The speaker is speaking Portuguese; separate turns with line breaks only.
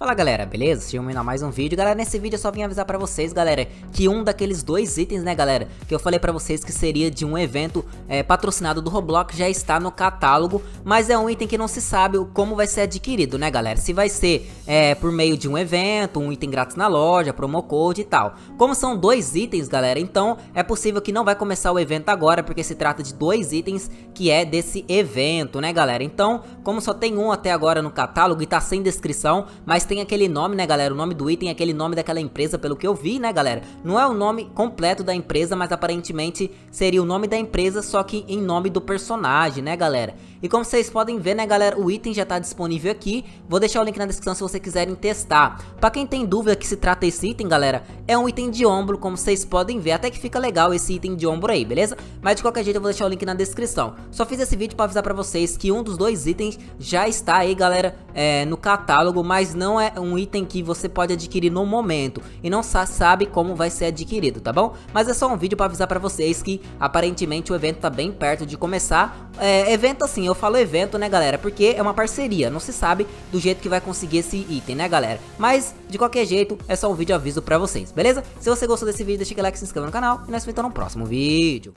Fala galera, beleza? Sejam bem-vindos a mais um vídeo. Galera, nesse vídeo eu só vim avisar pra vocês, galera, que um daqueles dois itens, né, galera, que eu falei pra vocês que seria de um evento é, patrocinado do Roblox já está no catálogo, mas é um item que não se sabe como vai ser adquirido, né, galera? Se vai ser é, por meio de um evento, um item grátis na loja, promo code e tal. Como são dois itens, galera, então é possível que não vai começar o evento agora, porque se trata de dois itens que é desse evento, né, galera? Então, como só tem um até agora no catálogo e tá sem descrição, mas tem aquele nome, né, galera? O nome do item é aquele nome daquela empresa, pelo que eu vi, né, galera? Não é o nome completo da empresa, mas aparentemente seria o nome da empresa, só que em nome do personagem, né, galera? E como vocês podem ver, né, galera, o item já tá disponível aqui. Vou deixar o link na descrição se vocês quiserem testar. Pra quem tem dúvida que se trata esse item, galera, é um item de ombro, como vocês podem ver. Até que fica legal esse item de ombro aí, beleza? Mas de qualquer jeito eu vou deixar o link na descrição. Só fiz esse vídeo pra avisar pra vocês que um dos dois itens já está aí, galera, é, no catálogo, mas não é um item que você pode adquirir no momento e não sabe como vai ser adquirido, tá bom? Mas é só um vídeo pra avisar pra vocês que aparentemente o evento tá bem perto de começar. É, evento assim, eu falo evento, né, galera? Porque é uma parceria, não se sabe do jeito que vai conseguir esse item, né, galera? Mas, de qualquer jeito, é só um vídeo aviso pra vocês, beleza? Se você gostou desse vídeo, deixa o like, se inscreva no canal e nós vemos então no próximo vídeo.